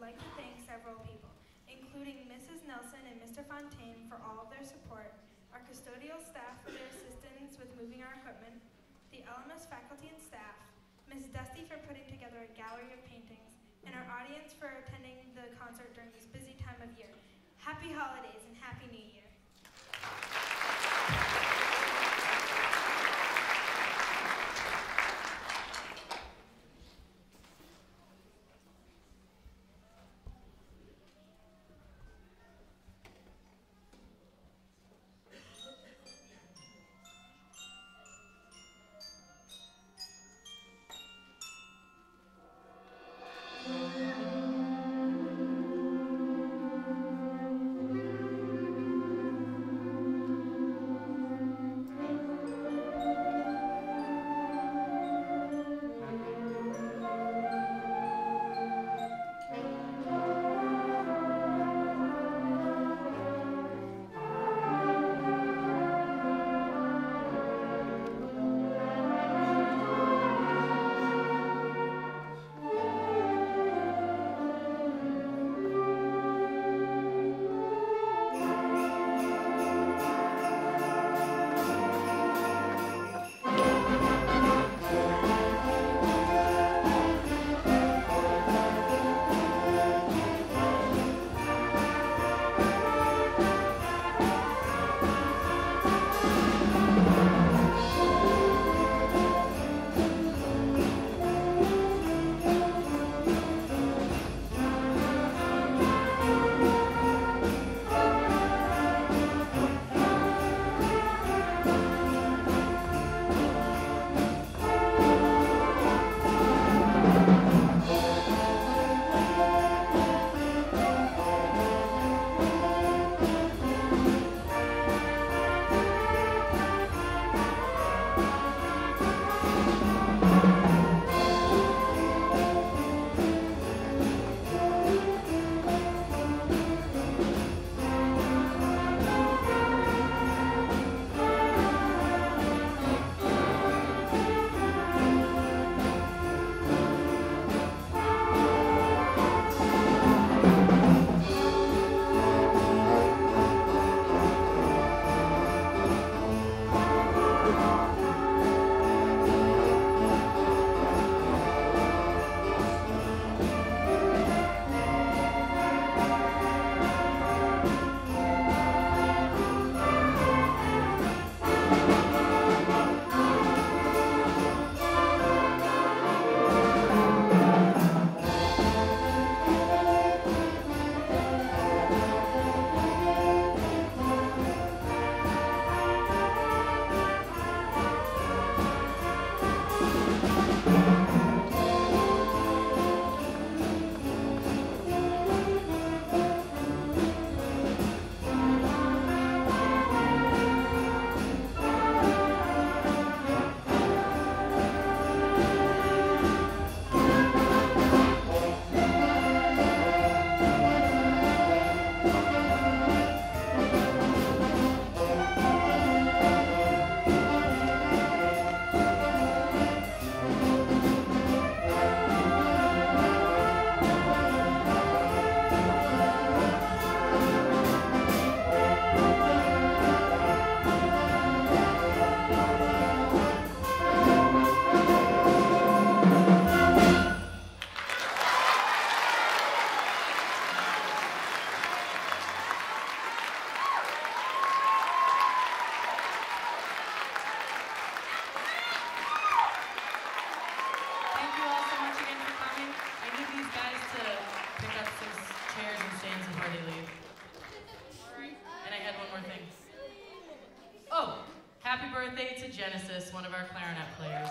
would like to thank several people, including Mrs. Nelson and Mr. Fontaine for all of their support, our custodial staff for their assistance with moving our equipment, the LMS faculty and staff, Ms. Dusty for putting together a gallery of paintings, and our audience for attending the concert during this busy time of year. Happy holidays and Happy New Year. Birthday to Genesis, one of our clarinet players.